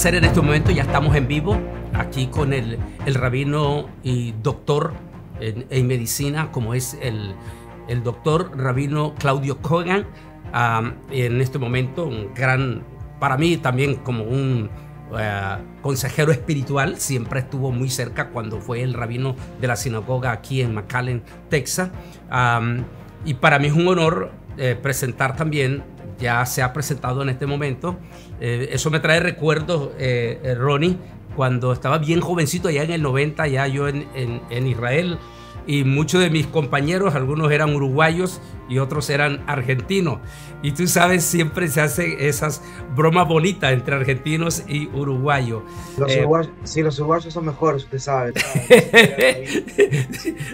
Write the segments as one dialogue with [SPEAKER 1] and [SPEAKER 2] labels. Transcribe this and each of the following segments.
[SPEAKER 1] placer en este momento, ya estamos en vivo aquí con el, el rabino y doctor en, en medicina, como es el, el, doctor rabino Claudio Kogan. En este momento, un gran, para mí también como un uh, consejero espiritual, siempre estuvo muy cerca cuando fue el rabino de la sinagoga aquí en McAllen, Texas. Um, y para mí es un honor eh, presentar también ya se ha presentado en este momento. Eh, eso me trae recuerdos, eh, eh, Ronnie, cuando estaba bien jovencito, allá en el 90, ya yo en, en, en Israel, y muchos de mis compañeros, algunos eran uruguayos y otros eran argentinos. Y tú sabes, siempre se hacen esas bromas bonitas entre argentinos y uruguayos.
[SPEAKER 2] Los eh, uruguayos sí, los uruguayos son mejores, usted sabe.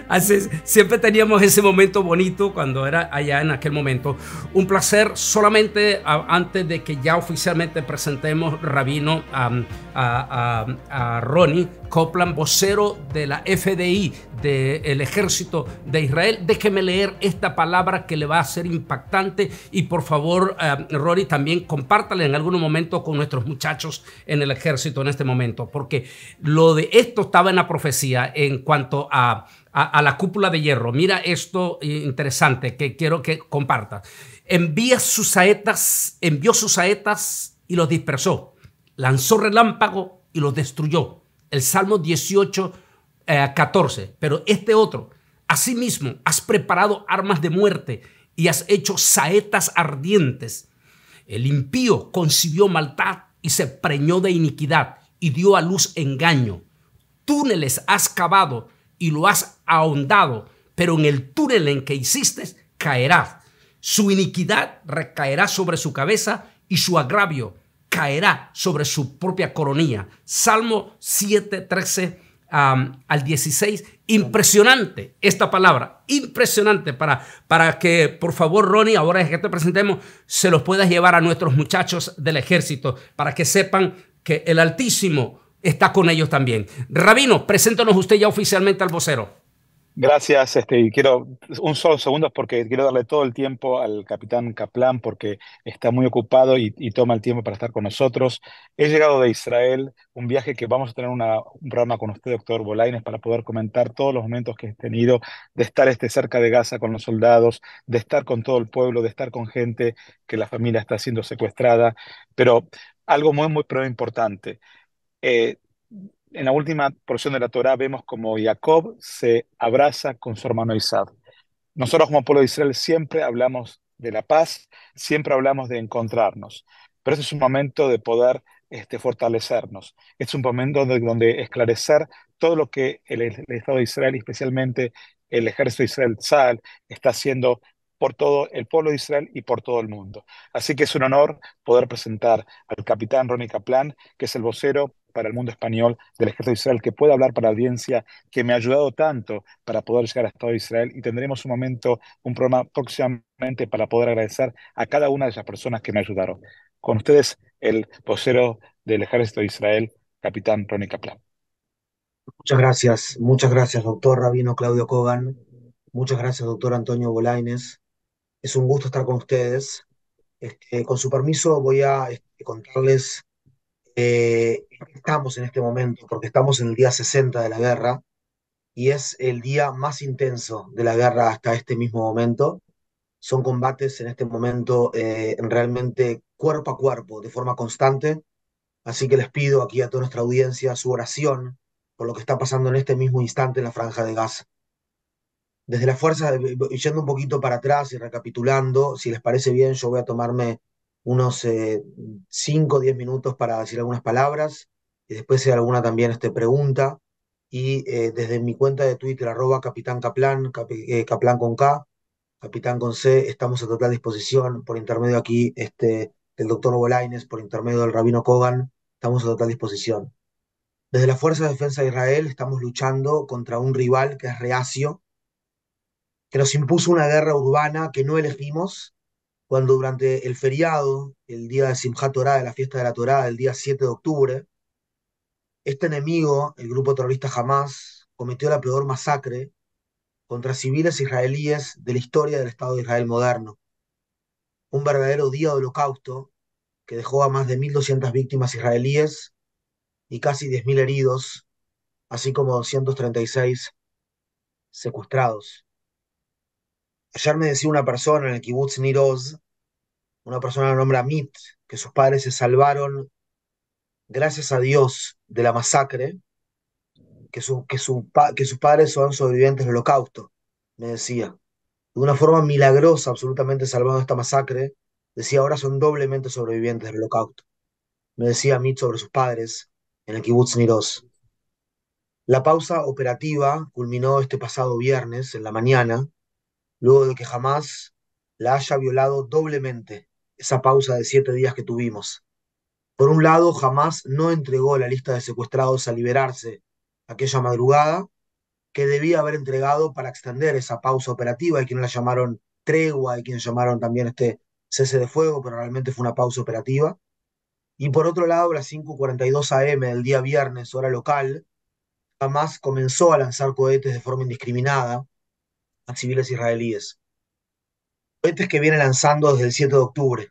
[SPEAKER 1] Hace, siempre teníamos ese momento bonito cuando era allá en aquel momento. Un placer solamente a, antes de que ya oficialmente presentemos Rabino a, a, a Ronnie Copland, vocero de la FDI, del ejército de Israel. Déjeme leer esta palabra que le va a ser impactante y por favor, uh, Rory, también compártale en algún momento con nuestros muchachos en el ejército en este momento, porque lo de esto estaba en la profecía en cuanto a, a, la cúpula de hierro. Mira esto interesante que quiero que comparta. Envía sus saetas, envió sus saetas y los dispersó. Lanzó relámpago y los destruyó. El Salmo 18, eh, 14. Pero este otro, asimismo, has preparado armas de muerte y has hecho saetas ardientes. El impío concibió maldad y se preñó de iniquidad y dio a luz engaño. Túneles has cavado y lo has ahondado, pero en el túnel en que hiciste caerá. Su iniquidad recaerá sobre su cabeza y su agravio caerá sobre su propia coronilla. Salmo 7, 13 al 16. Impresionante esta palabra, impresionante para, para que por favor Ronnie, ahora que te presentemos, se los puedas llevar a nuestros muchachos del ejército para que sepan que el Altísimo está con ellos también. Rabino, preséntanos usted ya oficialmente al vocero.
[SPEAKER 3] Gracias, este, y quiero un solo segundo porque quiero darle todo el tiempo al capitán Kaplan porque está muy ocupado y, toma el tiempo para estar con nosotros. He llegado de Israel, un viaje que vamos a tener una, un programa con usted, doctor Bolaines, para poder comentar todos los momentos que he tenido de estar este cerca de Gaza con los soldados, de estar con todo el pueblo, de estar con gente que la familia está siendo secuestrada, pero algo muy, muy, muy importante. Eh, en la última porción de la Torá vemos como Jacob se abraza con su hermano Isaac. Nosotros como pueblo de Israel siempre hablamos de la paz, siempre hablamos de encontrarnos, pero este es un momento de poder este, fortalecernos. Es un momento donde, esclarecer todo lo que el, Estado de Israel, especialmente el ejército de Israel, Tzal, está haciendo por todo el pueblo de Israel y por todo el mundo. Así que es un honor poder presentar al capitán Ronnie Kaplan, que es el vocero para el mundo español del ejército de Israel, que pueda hablar para la audiencia, que me ha ayudado tanto para poder llegar al Estado de Israel y tendremos un momento, un programa próximamente para poder agradecer a cada una de esas personas que me ayudaron. Con ustedes, el vocero del ejército de Israel, capitán Ronnie Kaplan.
[SPEAKER 2] Muchas gracias, muchas gracias, doctor Rabino Claudio Kogan. Muchas gracias, doctor Antonio Bolaines. Es un gusto estar con ustedes. Este, con su permiso, voy a este, contarles eh, estamos en este momento, porque estamos en el día 60 de la guerra y es el día más intenso de la guerra hasta este mismo momento. Son combates en este momento eh, realmente cuerpo a cuerpo, de forma constante. Así que les pido aquí a toda nuestra audiencia su oración por lo que está pasando en este mismo instante en la franja de Gaza. Desde la fuerza, yendo un poquito para atrás y recapitulando, si les parece bien, yo voy a tomarme unos 5 o 10 minutos para decir algunas palabras y después si alguna también este, pregunta. Y eh, desde mi cuenta de Twitter, arroba Capitán Kaplan, cap, eh, Kaplan con K, Capitán con C, estamos a total disposición por intermedio aquí este, del doctor Bolaines, por intermedio del Rabino Kogan, estamos a total disposición. Desde la Fuerza de Defensa de Israel estamos luchando contra un rival que es reacio, que nos impuso una guerra urbana que no elegimos, cuando durante el feriado, el día de Simchat Torah, de la fiesta de la Torah, el día 7 de octubre, este enemigo, el grupo terrorista Hamas, cometió la peor masacre contra civiles israelíes de la historia del Estado de Israel moderno. Un verdadero día de holocausto que dejó a más de 1.200 víctimas israelíes y casi 10.000 heridos, así como 236 secuestrados. Ayer me decía una persona en el kibbutz Niroz, una persona de nombre Amit, que sus padres se salvaron, gracias a Dios, de la masacre, que, que, que sus padres son sobrevivientes del holocausto, me decía. De una forma milagrosa, absolutamente salvando esta masacre, decía, ahora son doblemente sobrevivientes del holocausto. Me decía Amit sobre sus padres en el kibbutz Niroz. La pausa operativa culminó este pasado viernes en la mañana, luego de que jamás la haya violado doblemente esa pausa de siete días que tuvimos. Por un lado, jamás no entregó la lista de secuestrados a liberarse aquella madrugada, que debía haber entregado para extender esa pausa operativa. Hay quienes la llamaron tregua, hay quienes llamaron también este cese de fuego, pero realmente fue una pausa operativa. Y por otro lado, a las 5.42 am del día viernes, hora local, jamás comenzó a lanzar cohetes de forma indiscriminada a civiles israelíes. Cohetes que viene lanzando desde el 7 de octubre.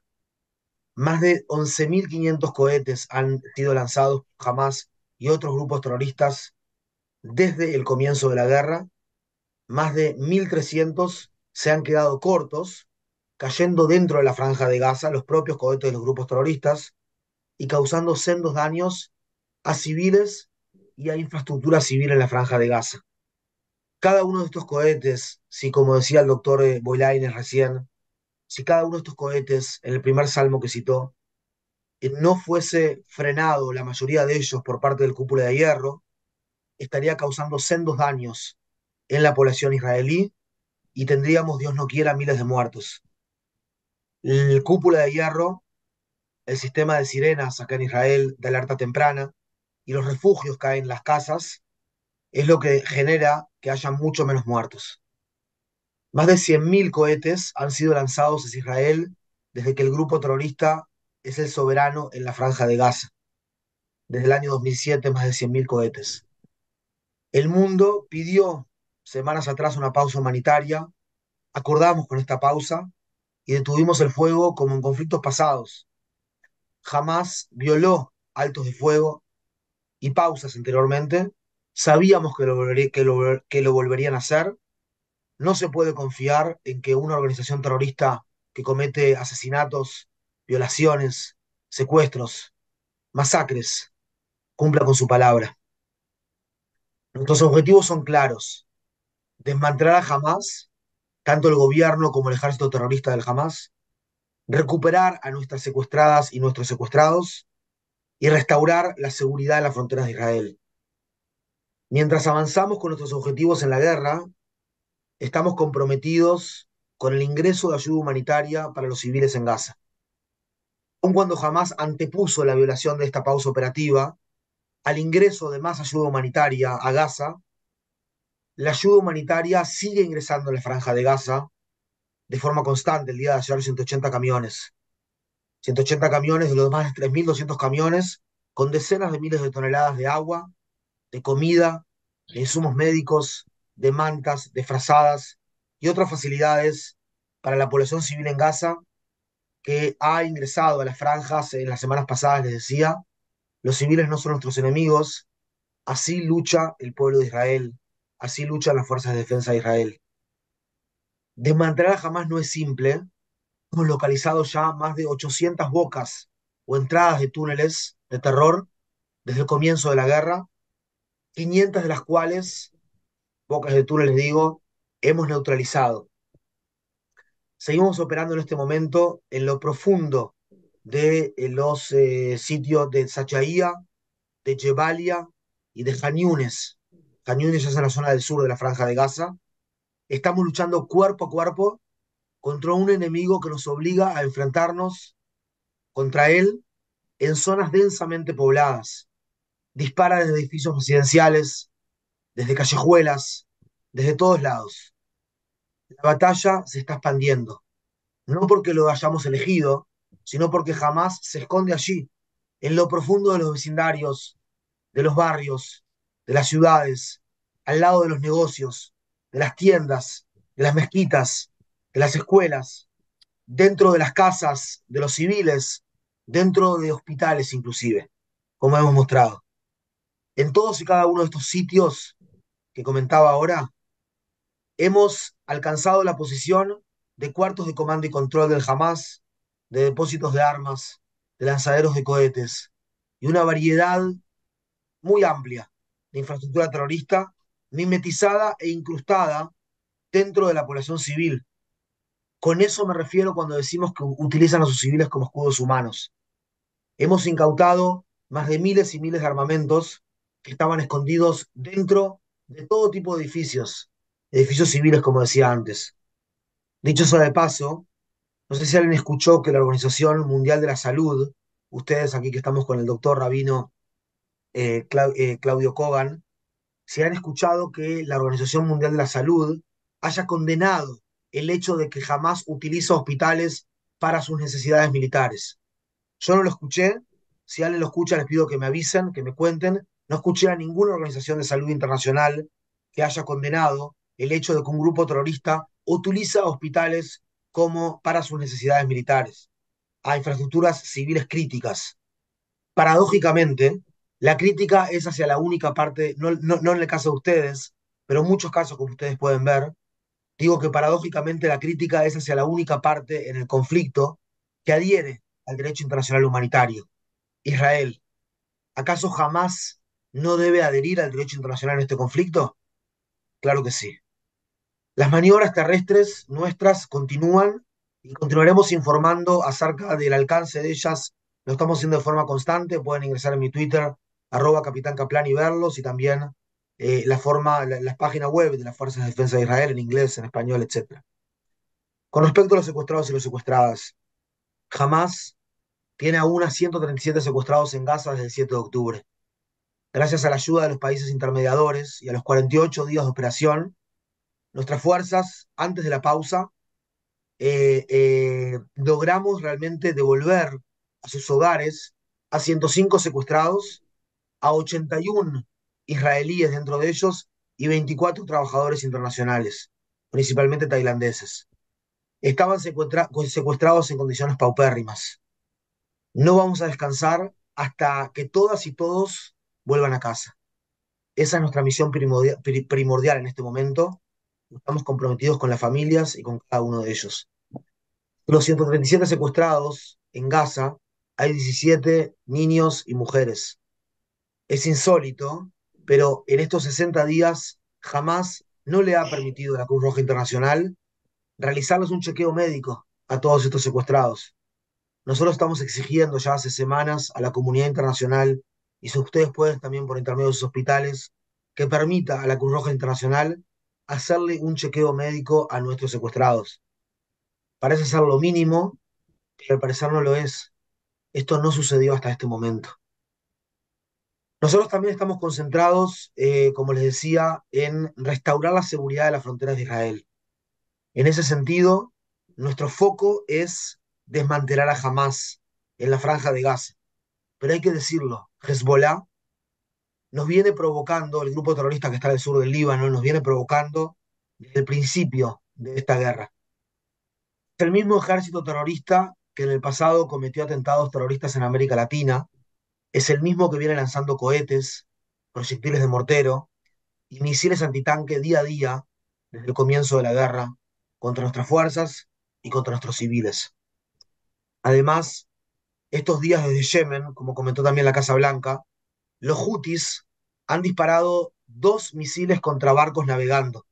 [SPEAKER 2] Más de 11.500 cohetes han sido lanzados jamás y otros grupos terroristas desde el comienzo de la guerra. Más de 1.300 se han quedado cortos, cayendo dentro de la franja de Gaza, los propios cohetes de los grupos terroristas, y causando sendos daños a civiles y a infraestructura civil en la franja de Gaza. Cada uno de estos cohetes, si como decía el doctor eh, Boylaines recién, si cada uno de estos cohetes, en el primer salmo que citó, eh, no fuese frenado la mayoría de ellos por parte del cúpula de hierro, estaría causando sendos daños en la población israelí y tendríamos, Dios no quiera, miles de muertos. El cúpula de hierro, el sistema de sirenas acá en Israel de alerta temprana y los refugios que hay en las casas es lo que genera que haya mucho menos muertos. Más de 100.000 cohetes han sido lanzados hacia Israel desde que el grupo terrorista es el soberano en la franja de Gaza. Desde el año 2007, más de 100.000 cohetes. El mundo pidió semanas atrás una pausa humanitaria, acordamos con esta pausa y detuvimos el fuego como en conflictos pasados. Jamás violó altos de fuego y pausas anteriormente. Sabíamos que lo, volverían a hacer. No se puede confiar en que una organización terrorista que comete asesinatos, violaciones, secuestros, masacres, cumpla con su palabra. Nuestros objetivos son claros. Desmantelar a Hamas, tanto el gobierno como el ejército terrorista del Hamas, recuperar a nuestras secuestradas y nuestros secuestrados y restaurar la seguridad en las fronteras de Israel. Mientras avanzamos con nuestros objetivos en la guerra, estamos comprometidos con el ingreso de ayuda humanitaria para los civiles en Gaza. Aun cuando Hamas antepuso la violación de esta pausa operativa, al ingreso de más ayuda humanitaria a Gaza, la ayuda humanitaria sigue ingresando en la franja de Gaza de forma constante. El día de ayer 180 camiones. 180 camiones de los más de 3.200 camiones con decenas de miles de toneladas de agua, de comida, de insumos médicos, de mantas, de frazadas y otras facilidades para la población civil en Gaza que ha ingresado a las franjas en las semanas pasadas, les decía, los civiles no son nuestros enemigos. Así lucha el pueblo de Israel. Así luchan las fuerzas de defensa de Israel. Desmantelar jamás no es simple. Hemos localizado ya más de 800 bocas o entradas de túneles de terror desde el comienzo de la guerra, 500 de las cuales, bocas de túneles digo, hemos neutralizado. Seguimos operando en este momento en lo profundo de eh, los eh, sitios de Sachaía, de Jebalia y de Janiunes. Janiunes es en la zona del sur de la franja de Gaza. Estamos luchando cuerpo a cuerpo contra un enemigo que nos obliga a enfrentarnos contra él en zonas densamente pobladas. Dispara desde edificios residenciales, desde callejuelas, desde todos lados. La batalla se está expandiendo, no porque lo hayamos elegido, sino porque jamás se esconde allí, en lo profundo de los vecindarios, de los barrios, de las ciudades, al lado de los negocios, de las tiendas, de las mezquitas, de las escuelas, dentro de las casas de los civiles, dentro de hospitales inclusive, como hemos mostrado. En todos y cada uno de estos sitios que comentaba ahora, hemos alcanzado la posición de cuartos de comando y control del Hamas, de depósitos de armas, de lanzaderos de cohetes y una variedad muy amplia de infraestructura terrorista mimetizada e incrustada dentro de la población civil. Con eso me refiero cuando decimos que utilizan a sus civiles como escudos humanos. Hemos incautado más de miles y miles de armamentos que estaban escondidos dentro de todo tipo de edificios, edificios civiles, como decía antes. Dicho eso de paso, no sé si alguien escuchó que la Organización Mundial de la Salud, ustedes aquí que estamos con el doctor Rabino eh, eh, Claudio Kogan, si han escuchado que la Organización Mundial de la Salud haya condenado el hecho de que jamás utiliza hospitales para sus necesidades militares. Yo no lo escuché, si alguien lo escucha les pido que me avisen, que me cuenten, no escuché a ninguna organización de salud internacional que haya condenado el hecho de que un grupo terrorista utiliza hospitales como para sus necesidades militares, a infraestructuras civiles críticas. Paradójicamente, la crítica es hacia la única parte, no, no, en el caso de ustedes, pero muchos casos, como ustedes pueden ver, digo que paradójicamente la crítica es hacia la única parte en el conflicto que adhiere al derecho internacional humanitario, Israel. ¿Acaso jamás no debe adherir al derecho internacional en este conflicto? Claro que sí. Las maniobras terrestres nuestras continúan y continuaremos informando acerca del alcance de ellas. Lo estamos haciendo de forma constante. Pueden ingresar en mi Twitter, arroba Capitán Kaplan y verlos, y también eh, la forma, las páginas web de las Fuerzas de Defensa de Israel en inglés, en español, etc. Con respecto a los secuestrados y las secuestradas, jamás tiene aún a 137 secuestrados en Gaza desde el 7 de octubre. Gracias a la ayuda de los países intermediadores y a los 48 días de operación, nuestras fuerzas, antes de la pausa, eh, eh, logramos realmente devolver a sus hogares a 105 secuestrados, a 81 israelíes dentro de ellos y 24 trabajadores internacionales, principalmente tailandeses. Estaban secuestrados en condiciones paupérrimas. No vamos a descansar hasta que todas y todos vuelvan a casa. Esa es nuestra misión primordial en este momento Estamos comprometidos con las familias y con cada uno de ellos. los 137 secuestrados en Gaza, hay 17 niños y mujeres. Es insólito, pero en estos 60 días jamás no le ha permitido a la Cruz Roja Internacional realizarles un chequeo médico a todos estos secuestrados. Nosotros estamos exigiendo ya hace semanas a la comunidad internacional, y si ustedes pueden también por intermedio de sus hospitales, que permita a la Cruz Roja Internacional hacerle un chequeo médico a nuestros secuestrados. Parece ser lo mínimo, pero al parecer no lo es. Esto no sucedió hasta este momento. Nosotros también estamos concentrados, eh, como les decía, en restaurar la seguridad de las fronteras de Israel. En ese sentido, nuestro foco es desmantelar a Hamas en la franja de Gaza. Pero hay que decirlo, Hezbollah nos viene provocando, el grupo terrorista que está al sur del Líbano, nos viene provocando desde el principio de esta guerra. Es el mismo ejército terrorista que en el pasado cometió atentados terroristas en América Latina, es el mismo que viene lanzando cohetes, proyectiles de mortero y misiles antitanque día a día desde el comienzo de la guerra contra nuestras fuerzas y contra nuestros civiles. Además, estos días desde Yemen, como comentó también la Casa Blanca, los Houthis han disparado dos misiles contra barcos navegando.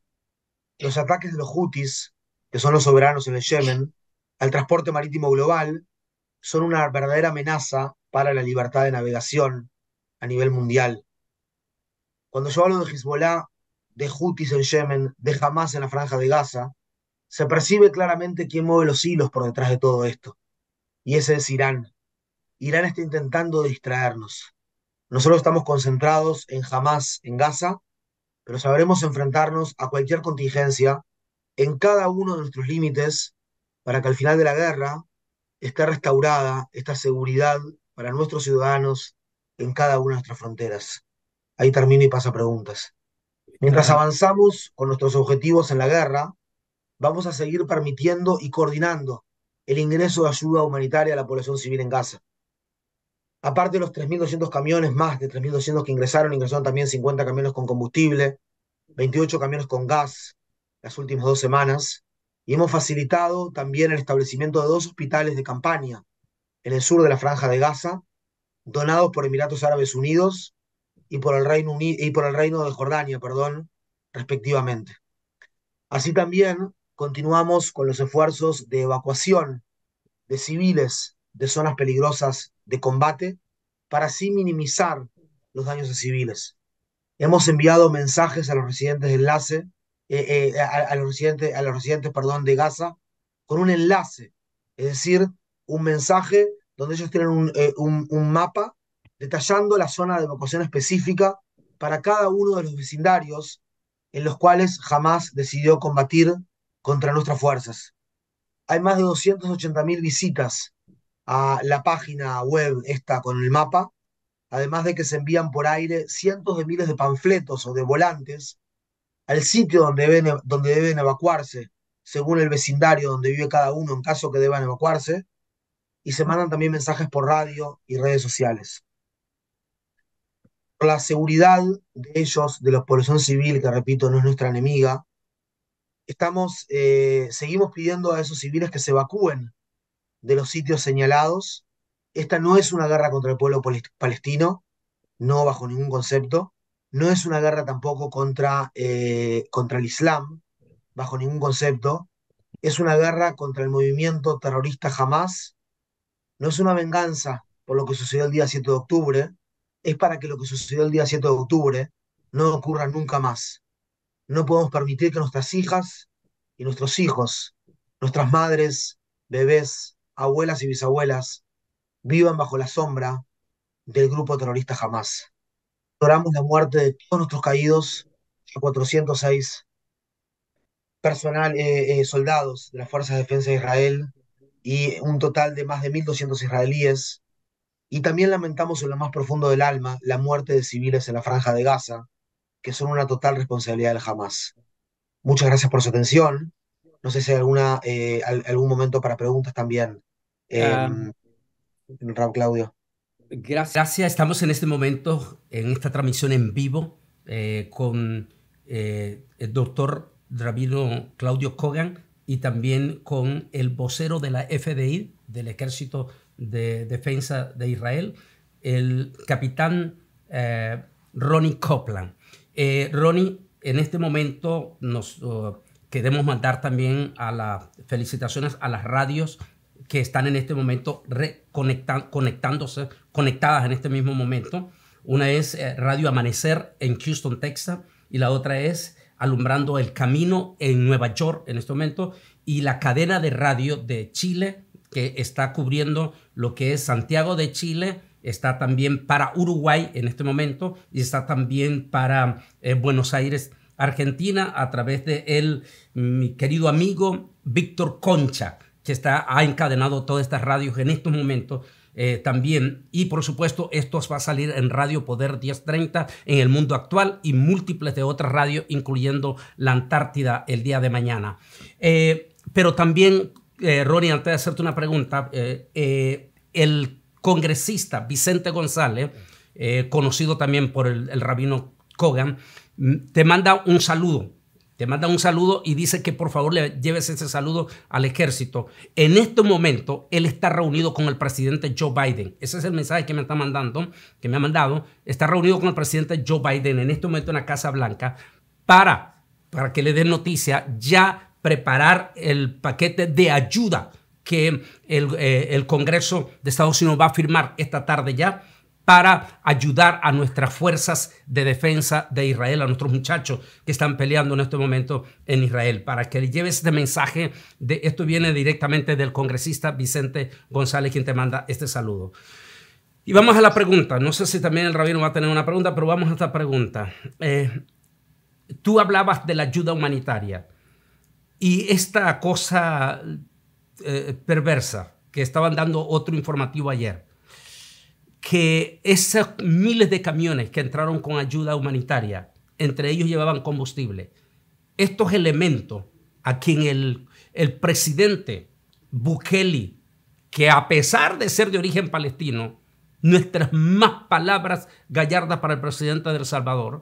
[SPEAKER 2] Los ataques de los Houthis, que son los soberanos en el Yemen, al transporte marítimo global, son una verdadera amenaza para la libertad de navegación a nivel mundial. Cuando yo hablo de Hezbollah, de Houthis en Yemen, de Hamas en la franja de Gaza, se percibe claramente quién mueve los hilos por detrás de todo esto. Y ese es Irán. Irán está intentando distraernos. Nosotros estamos concentrados en Hamas, en Gaza, pero sabremos enfrentarnos a cualquier contingencia en cada uno de nuestros límites para que al final de la guerra esté restaurada esta seguridad para nuestros ciudadanos en cada una de nuestras fronteras. Ahí termino y paso a preguntas. Mientras avanzamos con nuestros objetivos en la guerra, vamos a seguir permitiendo y coordinando el ingreso de ayuda humanitaria a la población civil en Gaza. Aparte de los 3.200 camiones, más de 3.200 que ingresaron, ingresaron también 50 camiones con combustible, 28 camiones con gas las últimas dos semanas. Y hemos facilitado también el establecimiento de dos hospitales de campaña en el sur de la Franja de Gaza, donados por Emiratos Árabes Unidos y por el Reino, y por el Reino de Jordania, perdón, respectivamente. Así también continuamos con los esfuerzos de evacuación de civiles de zonas peligrosas de combate para así minimizar los daños a civiles. Hemos enviado mensajes a los residentes de enlace, eh, eh, a, los residentes, a los residentes perdón, de Gaza con un enlace, es decir, un mensaje donde ellos tienen un, eh, un, mapa detallando la zona de evacuación específica para cada uno de los vecindarios en los cuales jamás decidió combatir contra nuestras fuerzas. Hay más de 280.000 visitas a la página web esta con el mapa, además de que se envían por aire cientos de miles de panfletos o de volantes al sitio donde deben, donde deben evacuarse, según el vecindario donde vive cada uno en caso que deban evacuarse, y se mandan también mensajes por radio y redes sociales. Por la seguridad de ellos, de la población civil, que repito, no es nuestra enemiga, estamos, eh, seguimos pidiendo a esos civiles que se evacúen de los sitios señalados. Esta no es una guerra contra el pueblo palestino, no bajo ningún concepto. No es una guerra tampoco contra, eh, contra el Islam, bajo ningún concepto. Es una guerra contra el movimiento terrorista Hamas. No es una venganza por lo que sucedió el día 7 de octubre. Es para que lo que sucedió el día 7 de octubre no ocurra nunca más. No podemos permitir que nuestras hijas y nuestros hijos, nuestras madres, bebés, abuelas y bisabuelas vivan bajo la sombra del grupo terrorista Hamas. Oramos la muerte de todos nuestros caídos, 406 personal, eh, eh, soldados de las Fuerzas de Defensa de Israel y un total de más de 1.200 israelíes. Y también lamentamos en lo más profundo del alma la muerte de civiles en la franja de Gaza, que son una total responsabilidad del Hamas. Muchas gracias por su atención. No sé si hay alguna, eh, algún momento para preguntas también. Eh, Claudio.
[SPEAKER 1] Gracias. Estamos en este momento en esta transmisión en vivo eh, con eh, el doctor Rabino Claudio Kogan y también con el vocero de la FDI, del Ejército de Defensa de Israel, el capitán Ronnie Copland. Ronnie, en este momento nos uh, queremos mandar también a las felicitaciones a las radios que están en este momento conectándose, conectadas en este mismo momento. Una es eh, Radio Amanecer en Houston, Texas, y la otra es Alumbrando el Camino en Nueva York en este momento, y la cadena de radio de Chile, que está cubriendo lo que es Santiago de Chile, está también para Uruguay en este momento, y está también para eh, Buenos Aires, Argentina a través de él, mi querido amigo Víctor Concha, que está, ha encadenado todas estas radios en estos momentos. Eh, también. Y por supuesto, esto va a salir en Radio Poder 1030 en el mundo actual y múltiples de otras radios, incluyendo la Antártida el día de mañana. Eh, pero también, eh, Ronnie, antes de hacerte una pregunta, el congresista Vicente González, conocido también por el, el rabino Kogan, te manda un saludo. Te manda un saludo y dice que por favor le lleves ese saludo al ejército. En este momento, él está reunido con el presidente Joe Biden. Ese es el mensaje que me está mandando, que me ha mandado. Está reunido con el presidente Joe Biden en este momento en la Casa Blanca para, para que le den noticia, ya preparar el paquete de ayuda que el, eh, el Congreso de Estados Unidos va a firmar esta tarde ya para ayudar a nuestras fuerzas de defensa de Israel, a nuestros muchachos que están peleando en este momento en Israel, para que le lleves este mensaje. De, esto viene directamente del congresista Vicente González, quien te manda este saludo. Y vamos a la pregunta. No sé si también el rabino va a tener una pregunta, pero vamos a esta pregunta. Eh, tú hablabas de la ayuda humanitaria y esta cosa eh, perversa que estaban dando otro informativo ayer que esos miles de camiones que entraron con ayuda humanitaria, entre ellos llevaban combustible, estos elementos a quien el, el presidente Bukele, que a pesar de ser de origen palestino, nuestras más palabras gallardas para el presidente de El Salvador,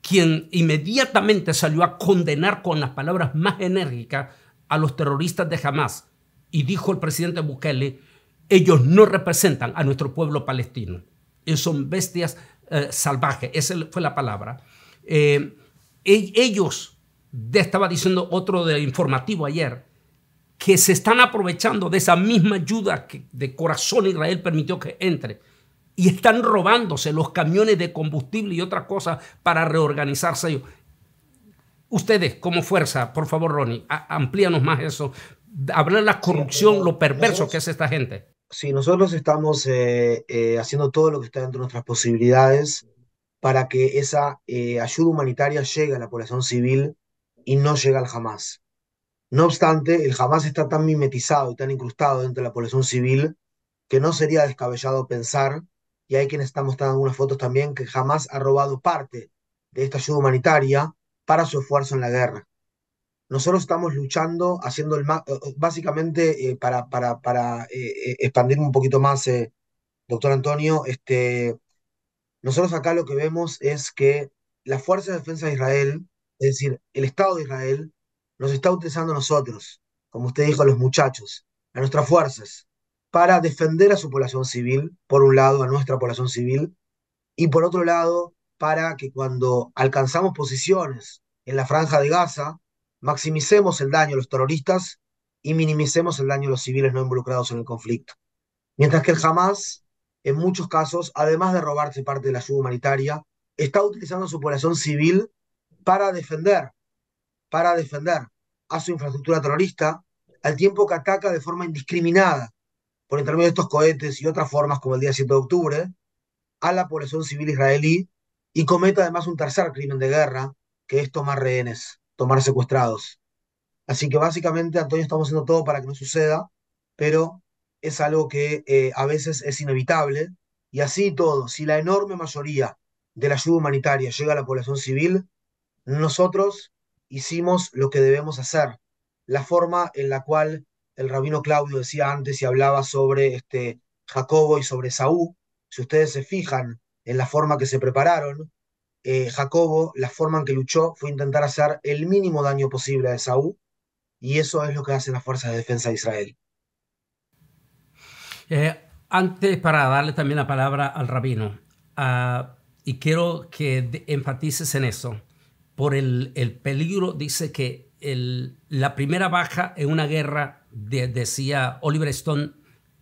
[SPEAKER 1] quien inmediatamente salió a condenar con las palabras más enérgicas a los terroristas de Hamas. Y dijo el presidente Bukele, ellos no representan a nuestro pueblo palestino. Ellos son bestias eh, salvajes, esa fue la palabra. Eh, e-, ellos, estaba diciendo otro de informativo ayer, que se están aprovechando de esa misma ayuda que de corazón Israel permitió que entre y están robándose los camiones de combustible y otras cosas para reorganizarse. Ustedes, como fuerza, por favor, Ronnie, amplíanos más eso. Hablar de la corrupción, lo perverso que es esta gente.
[SPEAKER 2] Sí, nosotros estamos eh, eh, haciendo todo lo que está dentro de nuestras posibilidades para que esa eh, ayuda humanitaria llegue a la población civil y no llegue al Hamas. No obstante, el Hamas está tan mimetizado y tan incrustado dentro de la población civil que no sería descabellado pensar y hay quienes están mostrando algunas fotos también, que jamás ha robado parte de esta ayuda humanitaria para su esfuerzo en la guerra. Nosotros estamos luchando, haciendo el eh, básicamente eh, para, para, eh, expandir un poquito más, doctor Antonio, este, nosotros acá lo que vemos es que la Fuerza de Defensa de Israel, es decir, el Estado de Israel, nos está utilizando a nosotros, como usted dijo, a los muchachos, a nuestras fuerzas, para defender a su población civil, por un lado, a nuestra población civil, y por otro lado, para que cuando alcanzamos posiciones en la franja de Gaza, maximicemos el daño a los terroristas y minimicemos el daño a los civiles no involucrados en el conflicto. Mientras que el Hamas, en muchos casos, además de robarse parte de la ayuda humanitaria, está utilizando a su población civil para defender, para defender a su infraestructura terrorista, al tiempo que ataca de forma indiscriminada por intermedio de estos cohetes y otras formas, como el día 7 de octubre, a la población civil israelí y cometa además un tercer crimen de guerra, que es tomar rehenes, tomar secuestrados. Así que básicamente, Antonio, estamos haciendo todo para que no suceda, pero es algo que eh, a veces es inevitable. Y así todo, si la enorme mayoría de la ayuda humanitaria llega a la población civil, nosotros hicimos lo que debemos hacer. La forma en la cual el rabino Claudio decía antes y hablaba sobre este, Jacobo y sobre Saúl. Si ustedes se fijan en la forma que se prepararon, eh, Jacobo, la forma en que luchó fue intentar hacer el mínimo daño posible a Saúl, y eso es lo que hacen las fuerzas de defensa de Israel.
[SPEAKER 1] Eh, antes, para darle también la palabra al rabino, ah, y quiero que enfatices en eso, por el, el peligro, dice que la primera baja en una guerra decía Oliver Stone,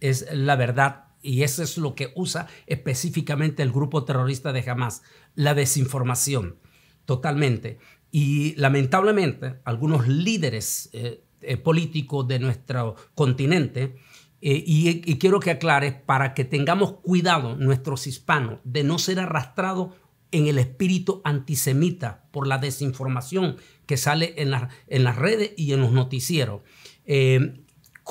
[SPEAKER 1] es la verdad y eso es lo que usa específicamente el grupo terrorista de Hamas, la desinformación, totalmente. Y lamentablemente algunos líderes eh, eh, políticos de nuestro continente, eh, y, quiero que aclare para que tengamos cuidado nuestros hispanos de no ser arrastrados en el espíritu antisemita por la desinformación que sale en, en las redes y en los noticieros.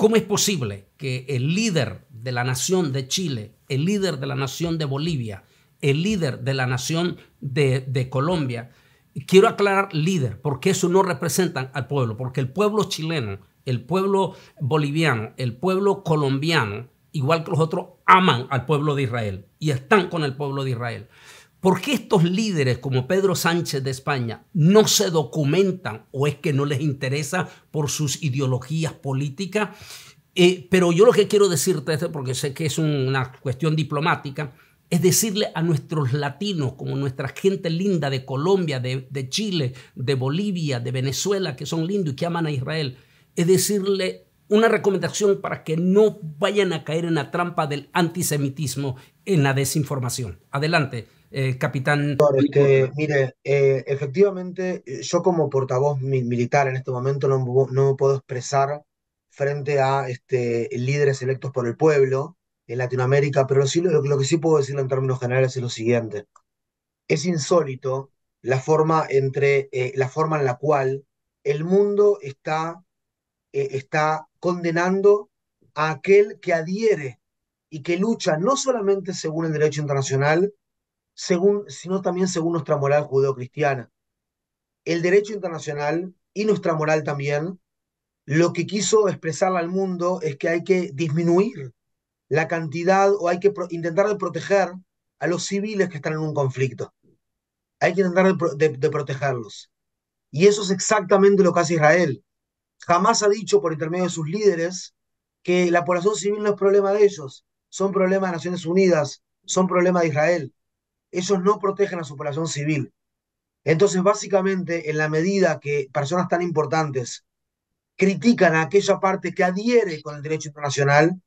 [SPEAKER 1] ¿Cómo es posible que el líder de la nación de Chile, el líder de la nación de Bolivia, el líder de la nación de, Colombia, quiero aclarar líder, porque eso no representan al pueblo, porque el pueblo chileno, el pueblo boliviano, el pueblo colombiano, igual que los otros, aman al pueblo de Israel y están con el pueblo de Israel. ¿Por qué estos líderes como Pedro Sánchez de España no se documentan o es que no les interesa por sus ideologías políticas? Eh, pero yo lo que quiero decirte, porque sé que es una cuestión diplomática, es decirle a nuestros latinos, como nuestra gente linda de Colombia, de Chile, de Bolivia, de Venezuela, que son lindos y que aman a Israel, es decirle una recomendación para que no vayan a caer en la trampa del antisemitismo, en la desinformación. Adelante. Eh, capitán.
[SPEAKER 2] Este, mire, eh, efectivamente, eh, yo como portavoz militar en este momento no, no puedo expresar frente a este, líderes electos por el pueblo en Latinoamérica, pero sí, lo, lo que sí puedo decir en términos generales es lo siguiente. Es insólito la forma, entre, la, forma en la cual el mundo está, está condenando a aquel que adhiere y que lucha no solamente según el derecho internacional, según, sino también según nuestra moral judeocristiana. El derecho internacional y nuestra moral también, lo que quiso expresar al mundo es que hay que disminuir la cantidad o hay que intentar de proteger a los civiles que están en un conflicto. Hay que intentar de, protegerlos. Y eso es exactamente lo que hace Israel. Jamás ha dicho por intermedio de sus líderes que la población civil no es problema de ellos, son problemas de Naciones Unidas, son problemas de Israel. Ellos no protegen a su población civil. Entonces, básicamente, en la medida que personas tan importantes critican a aquella parte que adhiere con el derecho internacional,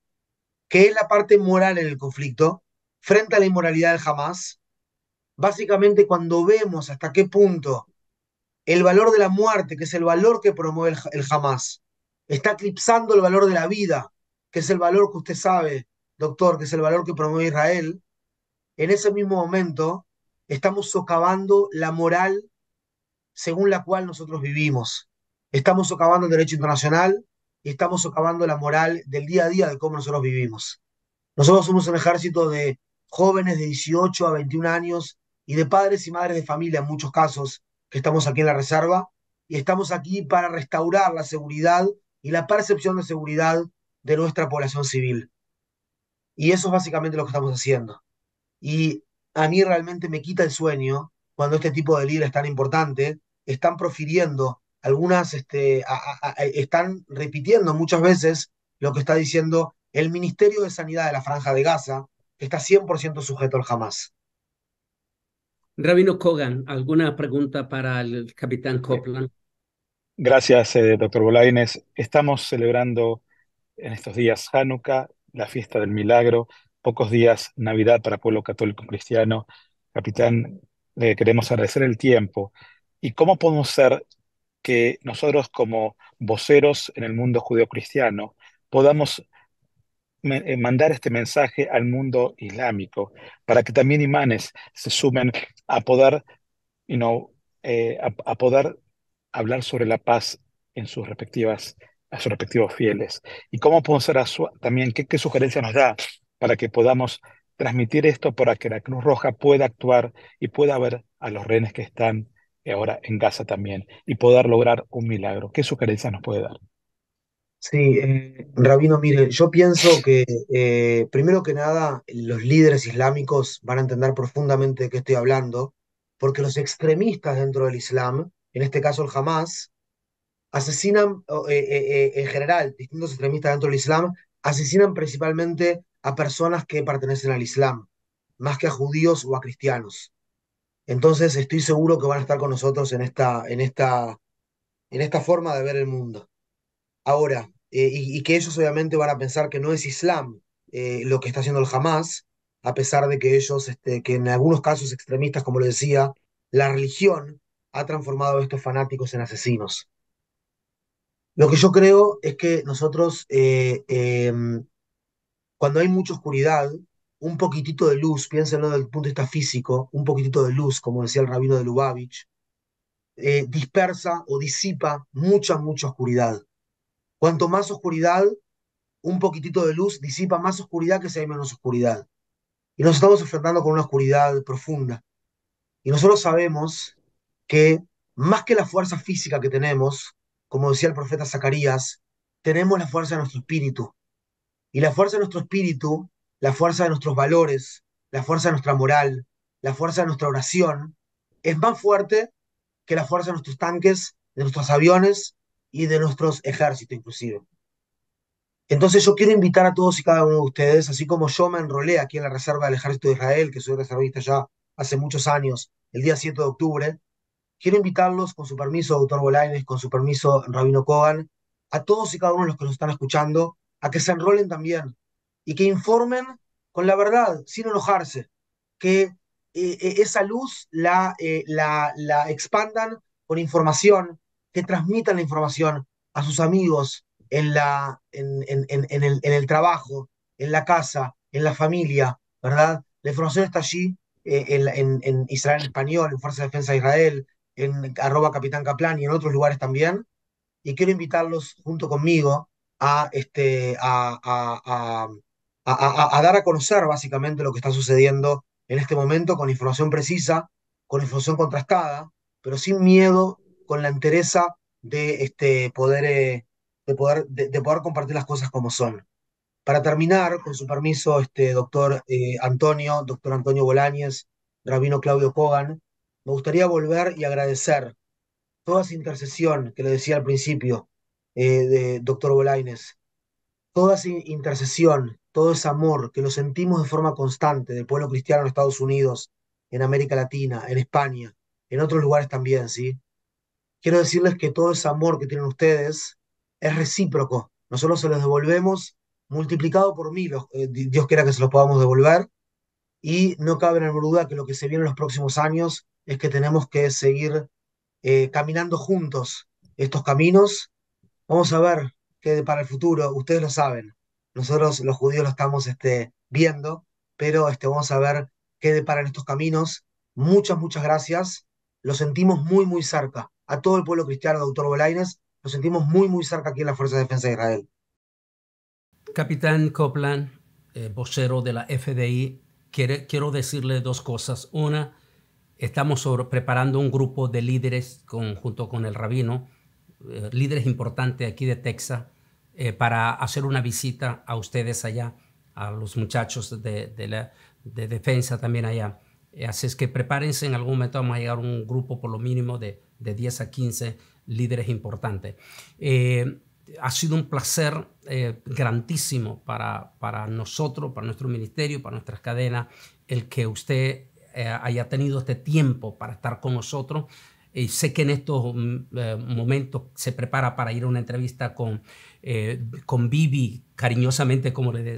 [SPEAKER 2] que es la parte moral en el conflicto, frente a la inmoralidad del Hamas, básicamente cuando vemos hasta qué punto el valor de la muerte, que es el valor que promueve el, Hamas, está eclipsando el valor de la vida, que es el valor que usted sabe, doctor, que es el valor que promueve Israel, en ese mismo momento estamos socavando la moral según la cual nosotros vivimos. Estamos socavando el derecho internacional y estamos socavando la moral del día a día de cómo nosotros vivimos. Nosotros somos un ejército de jóvenes de 18 a 21 años y de padres y madres de familia en muchos casos que estamos aquí en la reserva y estamos aquí para restaurar la seguridad y la percepción de seguridad de nuestra población civil. Y eso es básicamente lo que estamos haciendo. Y a mí realmente me quita el sueño cuando este tipo de líderes tan importante están profiriendo algunas, este, están repitiendo muchas veces lo que está diciendo el Ministerio de Sanidad de la Franja de Gaza, que está 100% sujeto al Hamas.
[SPEAKER 1] Rabino Kogan, ¿alguna pregunta para el capitán Copland?
[SPEAKER 3] Gracias, eh, doctor Bolaines. Estamos celebrando en estos días Hanukkah, la fiesta del milagro, pocos días Navidad para pueblo católico cristiano. Capitán, le queremos agradecer el tiempo. ¿Y cómo podemos ser que nosotros como voceros en el mundo judeo-cristiano podamos eh, mandar este mensaje al mundo islámico para que también imanes se sumen a poder, you eh, a, poder hablar sobre la paz en sus respectivas, a sus respectivos fieles. Y cómo podemos ser también, qué, qué sugerencia nos da para que podamos transmitir esto para que la Cruz Roja pueda actuar y pueda ver a los rehenes que están ahora en Gaza también y poder lograr un milagro. ¿Qué sugerencias nos puede dar?
[SPEAKER 2] Sí, eh, Rabino, mire, yo pienso que eh, primero que nada los líderes islámicos van a entender profundamente de qué estoy hablando, porque los extremistas dentro del Islam, en este caso el Hamas, asesinan, eh, en general, distintos extremistas dentro del Islam, asesinan principalmente a personas que pertenecen al Islam, más que a judíos o a cristianos. Entonces estoy seguro que van a estar con nosotros en esta, en esta, en esta forma de ver el mundo. Ahora, eh, y, que ellos obviamente van a pensar que no es Islam eh, lo que está haciendo el Hamas, a pesar de que ellos, este, que en algunos casos extremistas, como lo decía, la religión ha transformado a estos fanáticos en asesinos. Lo que yo creo es que nosotros eh, em, cuando hay mucha oscuridad, un poquitito de luz, piénsenlo desde el punto de vista físico, un poquitito de luz, como decía el rabino de Lubavitch, eh, dispersa o disipa mucha, mucha oscuridad. Cuanto más oscuridad, un poquitito de luz disipa más oscuridad que si hay menos oscuridad. Y nos estamos enfrentando con una oscuridad profunda. Y nosotros sabemos que más que la fuerza física que tenemos, como decía el profeta Zacarías, tenemos la fuerza de nuestro espíritu. Y la fuerza de nuestro espíritu, la fuerza de nuestros valores, la fuerza de nuestra moral, la fuerza de nuestra oración, es más fuerte que la fuerza de nuestros tanques, de nuestros aviones y de nuestros ejércitos inclusive. Entonces yo quiero invitar a todos y cada uno de ustedes, así como yo me enrolé aquí en la Reserva del Ejército de Israel, que soy reservista ya hace muchos años, el día 7 de octubre, quiero invitarlos, con su permiso, doctor Bolaines, con su permiso, Rabino Kogan, a todos y cada uno de los que nos están escuchando, a que se enrolen también y que informen con la verdad, sin enojarse, que eh, eh, esa luz la, eh, la, la, expandan con información, que transmitan la información a sus amigos en, la, en, en, en, el, en el trabajo, en la casa, en la familia, ¿verdad? La información está allí en, en, Israel en español, en Fuerza de Defensa de Israel, en arroba Capitán Kaplan y en otros lugares también. Y quiero invitarlos junto conmigo a, este, a, a, a, dar a conocer básicamente lo que está sucediendo en este momento con información precisa, con información contrastada, pero sin miedo, con la entereza de este, poder, eh, de, poder, de, poder compartir las cosas como son. Para terminar, con su permiso, este doctor eh, Antonio, doctor Antonio Bolañez, rabino Claudio Kogan, me gustaría volver y agradecer toda esa intercesión que le decía al principio eh, de doctor Bolañez, toda esa intercesión, todo ese amor que lo sentimos de forma constante del pueblo cristiano en Estados Unidos, en América Latina, en España, en otros lugares también, ¿sí? Quiero decirles que todo ese amor que tienen ustedes es recíproco. Nosotros se los devolvemos multiplicado por mil, eh, Dios quiera que se los podamos devolver, y no cabe en duda que lo que se viene en los próximos años es que tenemos que seguir eh, caminando juntos estos caminos. Vamos a ver qué para el futuro, ustedes lo saben, nosotros los judíos lo estamos este, viendo, pero este, vamos a ver qué deparan estos caminos. Muchas, muchas gracias. Lo sentimos muy, muy cerca. A todo el pueblo cristiano, doctor Bolaines, lo sentimos muy, muy cerca aquí en la Fuerza de Defensa de Israel.
[SPEAKER 1] Capitán Copland, eh, vocero de la FDI, quiero decirle dos cosas. Una, estamos preparando un grupo de líderes junto con el rabino, eh, líderes importantes aquí de Texas, eh, para hacer una visita a ustedes allá, a los muchachos de, defensa también allá. Así es que prepárense, en algún momento vamos a llegar a un grupo por lo mínimo de, de 10 a 15 líderes importantes ha sido un placer eh, grandísimo para, nosotros, para nuestro ministerio, para nuestras cadenas, el que usted eh, haya tenido este tiempo para estar con nosotros. Y sé que en estos mm, eh, momentos se prepara para ir a una entrevista con, con Vivi, cariñosamente como le,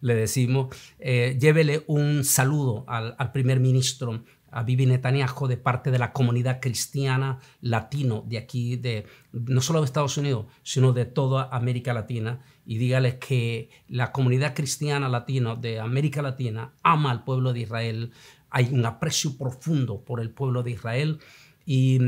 [SPEAKER 1] le decimos. llévele un saludo al, al primer ministro a Bibi Netanyahu de parte de la comunidad cristiana latino de aquí, de, no solo de Estados Unidos, sino de toda América Latina. Y dígales que la comunidad cristiana latina de América Latina ama al pueblo de Israel. Hay un aprecio profundo por el pueblo de Israel. Y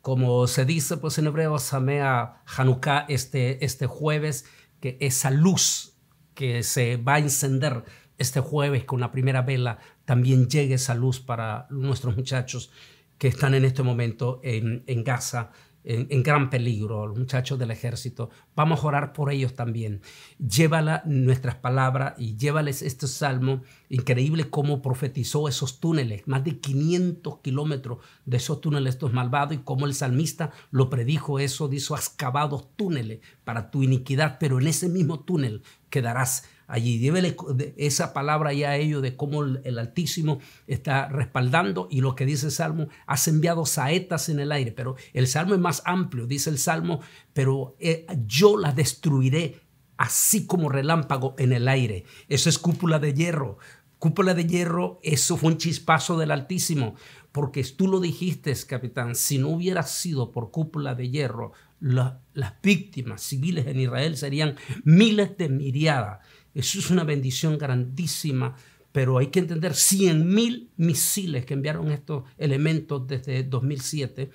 [SPEAKER 1] como se dice pues en hebreo, Samea Hanukkah este, este jueves, que esa luz que se va a encender este jueves con la primera vela también llegue esa luz para nuestros muchachos que están en este momento en, en Gaza, en, gran peligro, los muchachos del ejército. Vamos a orar por ellos también. Llévala nuestras palabras y llévales este salmo increíble cómo profetizó esos túneles, más de 500 kilómetros de esos túneles, estos malvados, y cómo el salmista lo predijo eso, dijo, has cavado túneles para tu iniquidad, pero en ese mismo túnel quedarás allí. Débele esa palabra ya a ellos de cómo el Altísimo está respaldando y lo que dice el Salmo, has enviado saetas en el aire, pero el Salmo es más amplio, dice el Salmo, pero eh, yo las destruiré así como relámpago en el aire. Eso es cúpula de hierro. Cúpula de hierro, eso fue un chispazo del Altísimo, porque tú lo dijiste, capitán, si no hubiera sido por cúpula de hierro, las víctimas civiles en Israel serían miles de miriadas. Eso es una bendición grandísima, pero hay que entender 100 mil misiles que enviaron estos elementos desde 2007,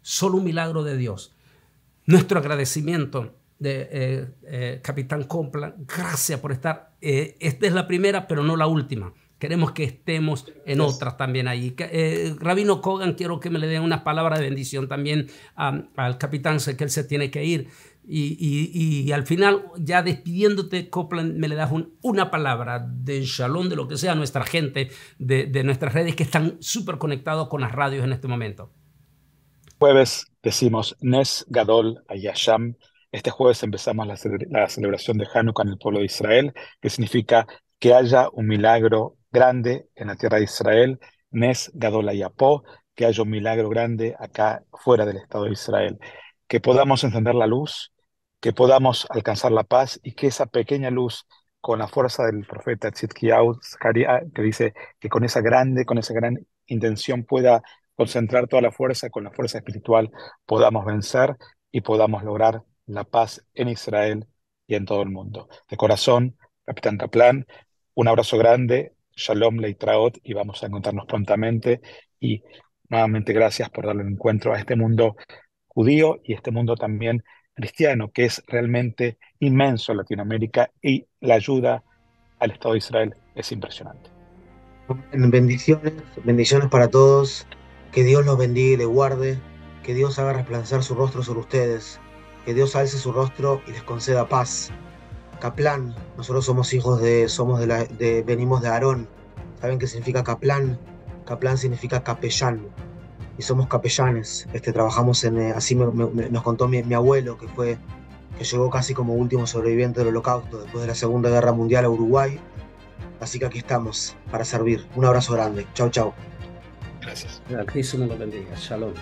[SPEAKER 1] solo un milagro de Dios. Nuestro agradecimiento de eh, eh, Capitán Compla, gracias por estar. Eh, esta es la primera, pero no la última. Queremos que estemos en otras también ahí. Rabino Kogan, quiero que me le den unas palabras de bendición también al capitán, sé que él se tiene que ir. Y, al final, ya despidiéndote, Copland, me le das una palabra de shalom, de lo que sea, a nuestra gente, de, nuestras redes que están súper conectados con las radios en este momento.
[SPEAKER 3] Jueves decimos Nes Gadol Ayasham. Este jueves empezamos la, celebración de Hanukkah en el pueblo de Israel, que significa que haya un milagro grande en la tierra de Israel. Nes Gadol Ayapo, que haya un milagro grande acá fuera del Estado de Israel. Que podamos encender la luz que podamos alcanzar la paz y que esa pequeña luz con la fuerza del profeta Tzidkiyahu, que dice que con esa grande, con esa gran intención pueda concentrar toda la fuerza, con la fuerza espiritual podamos vencer y podamos lograr la paz en Israel y en todo el mundo. De corazón, Capitán Kaplan, un abrazo grande, Shalom Leitraot y vamos a encontrarnos prontamente y nuevamente gracias por darle un encuentro a este mundo judío y este mundo también cristiano, que es realmente inmenso en Latinoamérica y la ayuda al Estado de Israel es impresionante.
[SPEAKER 2] Bendiciones, bendiciones para todos. Que Dios los bendiga y les guarde. Que Dios haga resplandecer su rostro sobre ustedes. Que Dios alce su rostro y les conceda paz. Caplan, nosotros somos hijos de, somos de, la, de venimos de Aarón. ¿Saben qué significa Caplan? Caplan significa capellán y somos capellanes. Este, trabajamos en, eh, así nos contó mi, mi, abuelo que fue que llegó casi como último sobreviviente del Holocausto después de la Segunda Guerra Mundial a Uruguay. Así que aquí estamos para servir. Un abrazo grande. Chau, chau.
[SPEAKER 3] Gracias.
[SPEAKER 1] El Altísimo lo bendiga. Shalom.